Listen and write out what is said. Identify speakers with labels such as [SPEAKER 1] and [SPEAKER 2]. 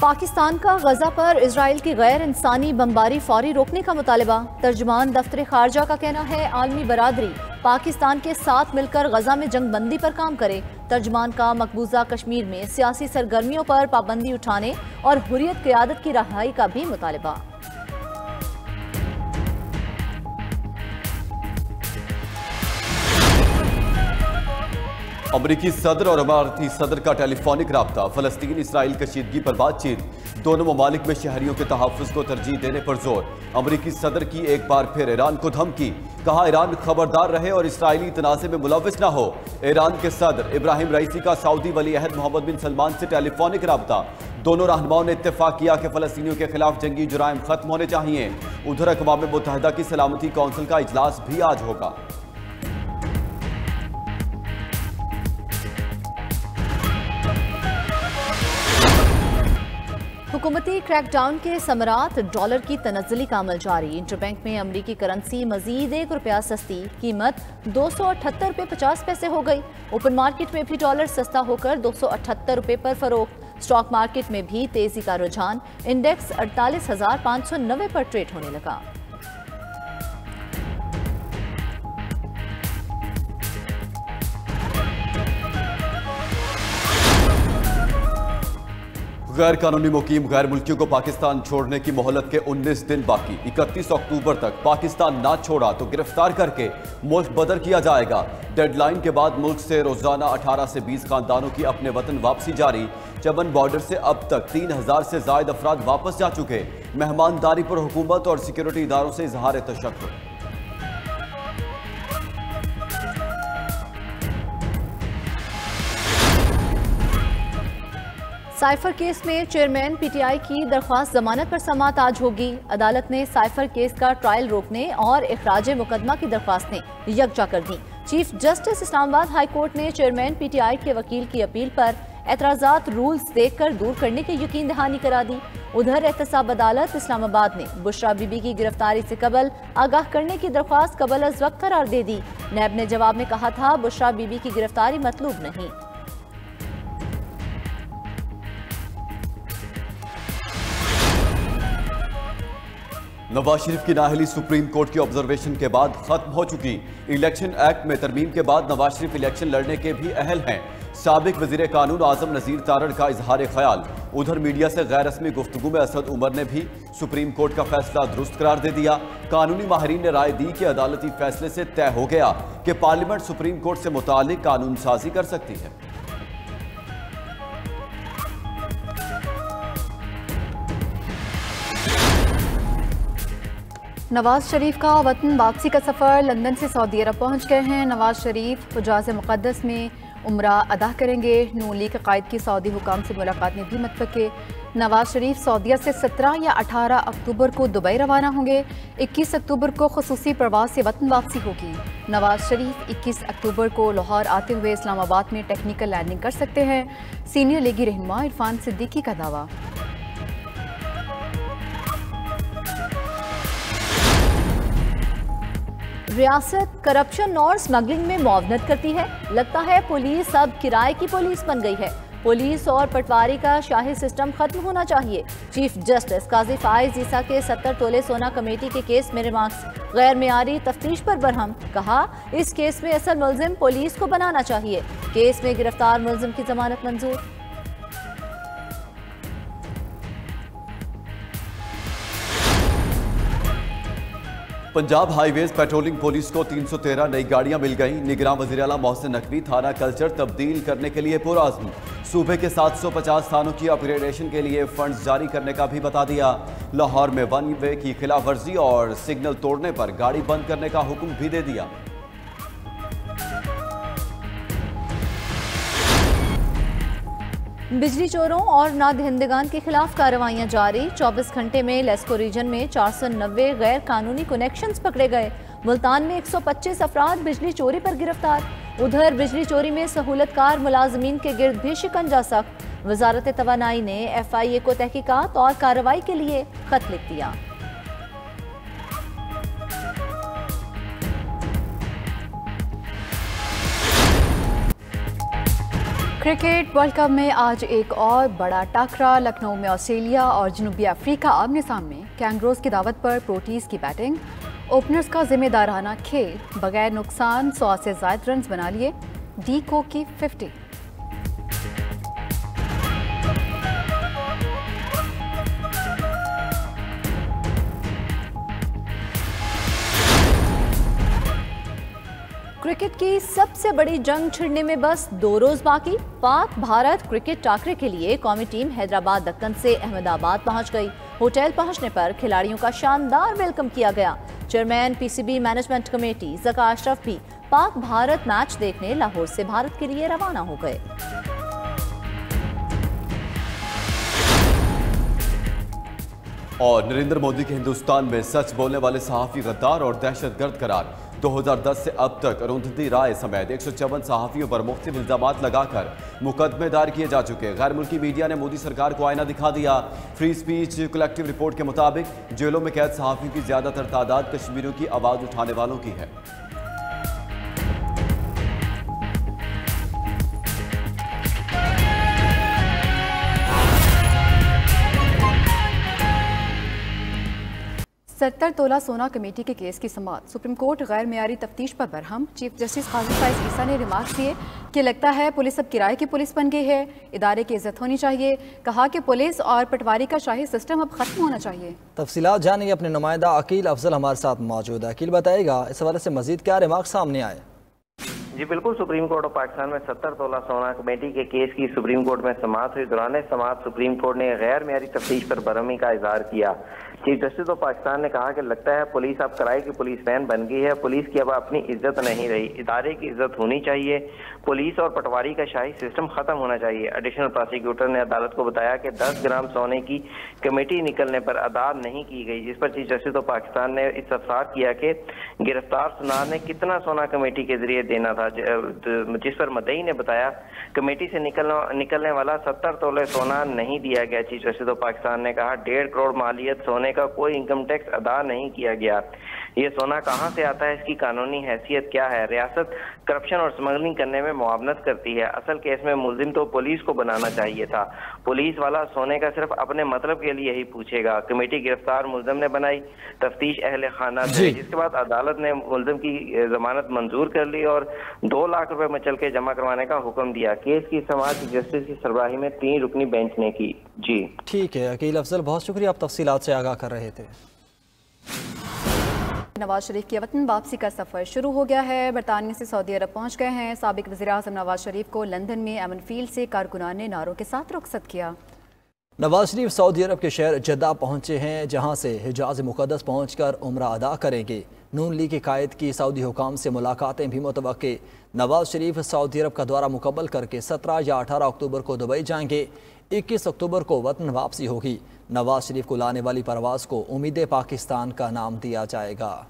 [SPEAKER 1] पाकिस्तान का गजा पर इसराइल की गैर इंसानी बमबारी फौरी रोकने का मुतालबा। तर्जमान दफ्तर खारजा का कहना है, आलमी बरदरी पाकिस्तान के साथ मिलकर गजा में जंग बंदी पर काम करे। तर्जमान का मकबूजा कश्मीर में सियासी सरगर्मियों पर पाबंदी उठाने और हुरियत क्यादत की रहाई का भी मुतालबा।
[SPEAKER 2] अमरीकी सदर और अमारती सदर का टेलीफोनिक रबता, फलस्तीन इसराइल कशीदगी पर बातचीत। दोनों ममालिक में शहरियों के तहफ़ को तरजीह देने पर ज़ोर। अमरीकी सदर की एक बार फिर ईरान को धमकी। कहा, ईरान खबरदार रहे और इसराइली तनाज़े में मुलविस न हो। ईरान के सदर इब्राहिम रईसी का सऊदी वली अहद मोहम्मद बिन सलमान से टेलीफोनिक रबता। दोनों रहनुमाओं ने इतफाक किया कि फ़लस्तियों के खिलाफ जंगी जुराइम खत्म होने चाहिए। उधर अकवा मुतहदा की सलामती कौंसिल का इजलास भी आज होगा।
[SPEAKER 1] हुकूमती क्रैकडाउन के समरात डॉलर की तनजली का अमल जारी। इंटरबैंक में अमरीकी करेंसी मजीद एक रुपया सस्ती कीमत दो सौ अठहत्तर रुपये पचास पैसे हो गई। ओपन मार्केट में भी डॉलर सस्ता होकर दो सौ अठहत्तर रुपये पर फरोख। स्टॉक मार्केट में भी तेज़ी का रुझान। इंडेक्स अड़तालीस हज़ार पाँच सौ नब्बे पर ट्रेड होने लगा।
[SPEAKER 2] गैर कानूनी मुकीम गैर मुल्कियों को पाकिस्तान छोड़ने की मोहलत के 19 दिन बाकी। 31 अक्टूबर तक पाकिस्तान ना छोड़ा तो गिरफ़्तार करके मुल्क बदर किया जाएगा। डेडलाइन के बाद मुल्क से रोज़ाना 18 से 20 खानदानों की अपने वतन वापसी जारी। चबन बॉर्डर से अब तक 3000 से जायद अफराद वापस जा चुके। मेहमानदारी पर हुकूमत और सिक्योरिटी इदारों से इजहार तशक्
[SPEAKER 1] साइफर केस में चेयरमैन पीटीआई की दरख्वास्त जमानत पर समात आज होगी। अदालत ने साइफर केस का ट्रायल रोकने और अखराज मुकदमा की दरख्वास्तें यकजा कर दी। Chief justice Islamabad high court ने चेयरमैन पीटीआई के वकील की अपील पर एतराजात रूल्स देखकर दूर करने की यकीन दहानी करा दी। उधर एहतसाब अदालत इस्लामाबाद ने बुशरा बीबी की गिरफ्तारी से कबल आगाह करने की दरख्वास्त कबल अज वक्त करार दे दी। नैब ने जवाब में कहा था, बुशरा बीबी की गिरफ्तारी मतलूब नहीं।
[SPEAKER 2] नवाज़ शरीफ की नाहली सुप्रीम कोर्ट की ऑब्जर्वेशन के बाद खत्म हो चुकी। इलेक्शन एक्ट में तरमीम के बाद नवाज़ शरीफ इलेक्शन लड़ने के भी अहल हैं। सबक वज़ीर कानून आज़म नजीर तारण का इजहार ख्याल। उधर मीडिया से गैर रस्मी गुफ्तु में असद उमर ने भी सुप्रीम कोर्ट का फैसला दुरुस्त करार दे दिया। कानूनी माहरीन ने राय दी कि अदालती फैसले से तय हो गया कि पार्लियामेंट सुप्रीम कोर्ट से मुतल कानून साजी कर सकती है।
[SPEAKER 3] नवाज़ शरीफ का वतन वापसी का सफ़र लंदन से सऊदी अरब पहुँच गए हैं। नवाज़ शरीफ हजाज मुक़दस में उम्र अदा करेंगे। नू लीग कायद की सऊदी हुकाम से मुलाकात में भी मतफ़े नवाज़ शरीफ सऊदिया से 17 या 18 अक्टूबर को दुबई रवाना होंगे। 21 अक्टूबर को खसूसी प्रवास से वतन वापसी होगी। नवाज़ शरीफ 21 अक्टूबर को लाहौर आते हुए इस्लामाबाद में टेक्निकल लैंडिंग कर सकते हैं। सीनियर लीगी रहनुमा इरफान सिद्दीकी का दावा।
[SPEAKER 1] रियासत करप्शन और स्मगलिंग में मुआवनत करती है। लगता है पुलिस अब किराए की पुलिस बन गई है। पुलिस और पटवारी का शाही सिस्टम खत्म होना चाहिए। चीफ जस्टिस काजी फाइज ईसा के सत्तर तोले सोना कमेटी के केस में रिमार्क्स। गैर मीरी तफ्तीश पर बरहम। कहा, इस केस में असल मुलजिम पुलिस को बनाना चाहिए। केस में गिरफ़्तार मुलजिम की जमानत मंजूर।
[SPEAKER 2] पंजाब हाईवेज पेट्रोलिंग पुलिस को 313 नई गाड़ियाँ मिल गईं। निगरान वजी अला मोहसिन नकवी थाना कल्चर तब्दील करने के लिए पुराजम सूबे के 750 थानों की अपग्रेडेशन के लिए फंड्स जारी करने का भी बता दिया। लाहौर में वन वे की खिलाफ वर्जी और सिग्नल तोड़ने पर गाड़ी बंद करने का हुक्म भी दे दिया।
[SPEAKER 1] बिजली चोरों और नादहिंदगान के खिलाफ कार्रवाइयाँ जारी। 24 घंटे में लेस्को रीजन में 490 गैर कानूनी कनेक्शन पकड़े गए। मुल्तान में 125 अफराद बिजली चोरी पर गिरफ़्तार। उधर बिजली चोरी में सहूलतकार मुलाजमीन के गिरद भी शिकंजा सख्त। वजारत तो ने एफ़ आई ए को तहकीकत और कार्रवाई के लिए खत लिख दिया।
[SPEAKER 3] क्रिकेट वर्ल्ड कप में आज एक और बड़ा टाकरा, लखनऊ में ऑस्ट्रेलिया और जनूबी अफ्रीका आमने सामने। कैंगरोज की दावत पर प्रोटीज की बैटिंग। ओपनर्स का जिम्मेदाराना खेल, बगैर नुकसान सौ से जायद रन बना लिए डी को की फिफ्टी।
[SPEAKER 1] क्रिकेट की सबसे बड़ी जंग छिड़ने में बस दो रोज बाकी। पाक, भारत क्रिकेट टाकरे के लिए कौमी टीम हैदराबाद दक्कन से अहमदाबाद पहुँच गई। होटल पहुँचने पर खिलाड़ियों का शानदार वेलकम किया गया। चेयरमैन, पीसीबी मैनेजमेंट कमेटी जका अशरफ भी। पाक, भारत मैच देखने लाहौर से भारत के लिए रवाना हो गए।
[SPEAKER 2] और नरेंद्र मोदी के हिंदुस्तान में सच बोलने वाले सहाफी गद्दार और दहशत गर्द करार। 2010 से अब तक अरुंधति राय समेत एक सौ चौवन सहाफियों पर मुख्त इल्ज़ाम लगाकर मुकदमे दायर किए जा चुके गैर मुल्की मीडिया ने मोदी सरकार को आईना दिखा दिया। फ्री स्पीच, कलेक्टिव रिपोर्ट के मुताबिक जेलों में कैद सहाफियों की ज़्यादातर तादाद कश्मीरों की आवाज़ उठाने वालों की है।
[SPEAKER 3] सत्तर तोला सोना कमेटी के केस की समात सुप्रीम कोर्ट गैर मीरी तफ्तीश पर बरहम। चीफ जस्टिस काजी फाइज ईसा ने रिमार्क दिए कि लगता है पुलिस अब किराए की पुलिस बन गई है। इदारे की इज़्ज़त होनी चाहिए। कहा कि पुलिस और पटवारी का शाही सिस्टम अब खत्म होना चाहिए।
[SPEAKER 4] तफसीत जानिए अपने नुमाइंदा अकील अफजल हमारे साथ मौजूद है। अकील बताएगा इस हवाले से मजीद क्या रिमार्क सामने आए?
[SPEAKER 5] जी बिल्कुल सुप्रीम कोर्ट ऑफ़ पाकिस्तान में सत्तर तोला सोना कमेटी के केस की सुप्रीम कोर्ट में समात हुई। दौरान समात सुप्रीम कोर्ट ने गैर मीरी तफ्तीश पर बरहमी का इजहार किया। चीफ जस्टिस ऑफ़ पाकिस्तान ने कहा कि लगता है पुलिस अब कराए की पुलिस वैन बन गई है। पुलिस की अब अपनी इज़्ज़त नहीं रही। इदारे की इज़्ज़त होनी चाहिए। पुलिस और पटवारी का शाही सिस्टम खत्म होना चाहिए। एडिशनल प्रोसिक्यूटर ने अदालत को बताया कि 10 ग्राम सोने की कमेटी निकलने पर अदा नहीं की गई, जिस पर चीफ जस्टिस ऑफ़ पाकिस्तान ने इतफाक किया कि गिरफ़्तार सुनार ने कितना सोना कमेटी के ज़रिए देना था। जिस पर मदई ने बताया, कमेटी से निकलना, निकलने वाला सत्तर तोले सोना नहीं दिया गया। चीफ जस्टिस ऑफ़ पाकिस्तान ने कहा, डेढ़ करोड़ मालियत सोने का कोई इनकम टैक्स अदा नहीं किया गया। ये सोना कहाँ से आता है? इसकी कानूनी हैसियत क्या है? रियासत करप्शन और स्मगलिंग करने में मुआवनत करती है। असल केस में मुलजिम तो पुलिस को बनाना चाहिए था। पुलिस वाला सोने का सिर्फ़ अपने मतलब के लिए ही पूछेगा। कमेटी गिरफ़्तार मुलजिम ने बनाई तफ्तीश अहल खाना से। जिसके बाद अदालत ने मुलजिम की जमानत मंजूर कर ली और दो लाख रुपए मचल के जमा करवाने का हुक्म दिया। केस की समाज जस्टिस की सरबराही में तीन रुकनी बेंच ने की। जी।
[SPEAKER 4] ठीक है अकील अफजल बहुत शुक्रिया आप तफसीत से आगाह कर रहे थे।
[SPEAKER 3] नवाज़ शरीफ की वतन वापसी का सफ़र शुरू हो गया है। बरतानिया से सऊदी अरब पहुँच गए हैं। सबक वजी अजम नवाज़ शरीफ को लंदन में एमन फ़ील्ड से कारकुनान ने नारों के साथ रुखसत किया।
[SPEAKER 4] नवाज़ शरीफ सऊदी अरब के शहर जद्दा पहुँचे हैं, जहाँ से हिजाज मुकदस पहुँच कर उम्र अदा करेंगे। नून लीग के कायद की सऊदी हुकाम से मुलाकातें भी मुतव नवाज़ शरीफ सऊदी अरब का दौरा मुकम्मल करके सत्रह या अठारह अक्टूबर को दुबई जाएँगे। इक्कीस अक्टूबर को वतन वापसी होगी। नवाज़ शरीफ को लाने वाली परवाज़ को उम्मीद पाकिस्तान का नाम दिया जाएगा।